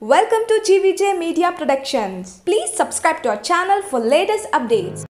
Welcome to GVJ Media Productions. Please subscribe to our channel for latest updates.